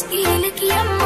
Eski likiam